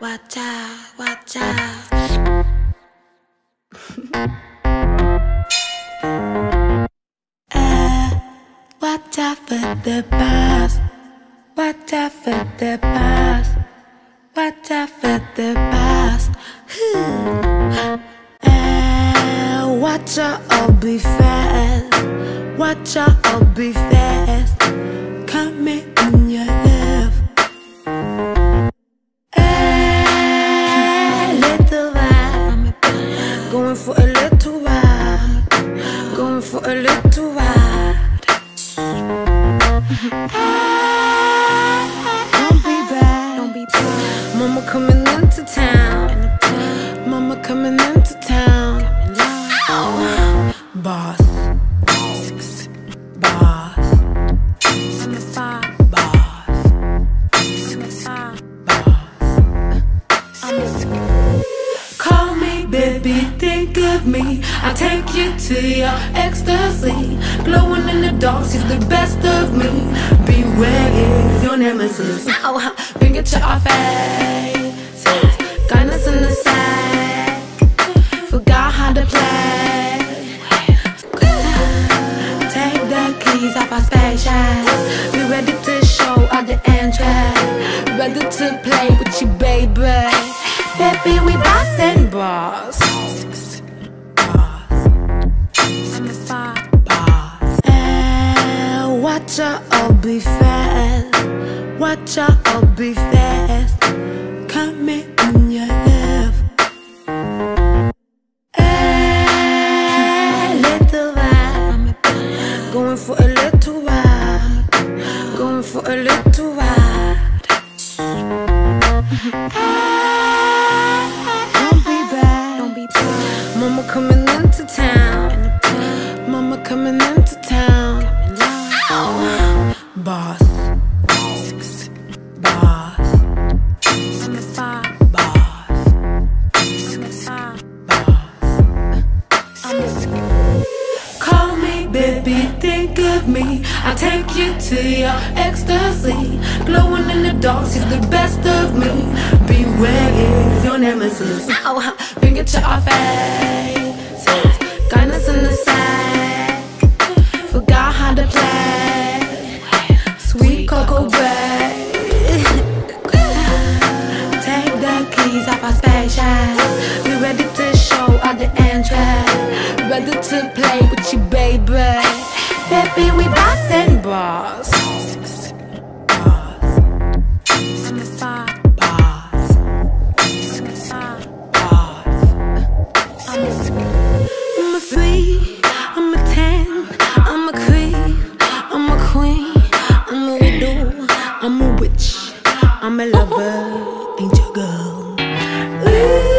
watch out, watch out. uh, watch out for the boss. Watch out for the boss. Watch out for the boss. Uh, watch out, I'll be fast. Watch out, I'll be fast. Come Coming Don't be bad. Don't be bad. Mama coming into town. Mama coming into town. Boss. Of me. I'll take you to your ecstasy. Glowing in the dark, see the best of me. Beware, your nemesis. Now, bring it to our faces. Guidance in the side. Forgot how to play. Take the keys off our spaceship. Be ready to show all the entrance. Ready to play with you, baby. Baby, we boss and boss. Watch out, I'll be fast. Watch out, I'll be fast. Coming in your left. Eh, a little while. Going for a little while. Going for a little while. Don't be bad. Don't be bad. Mama coming into town. Mama coming into think of me. I'll take you to your ecstasy. Glowing in the dark, see the best of me. Beware, your nemesis. Now, bring it to our faces. Guidance in the side. Forgot how to play. Sweet cocoa bread. Take the keys off our spaceship. Be ready to show all the entrance. Ready to play with you, baby. Baby, we boss and boss. I'm a three, I'm a ten, I'm a queen, I'm a queen, I'm a widow, I'm a witch, I'm a lover, ain't your girl. Ooh.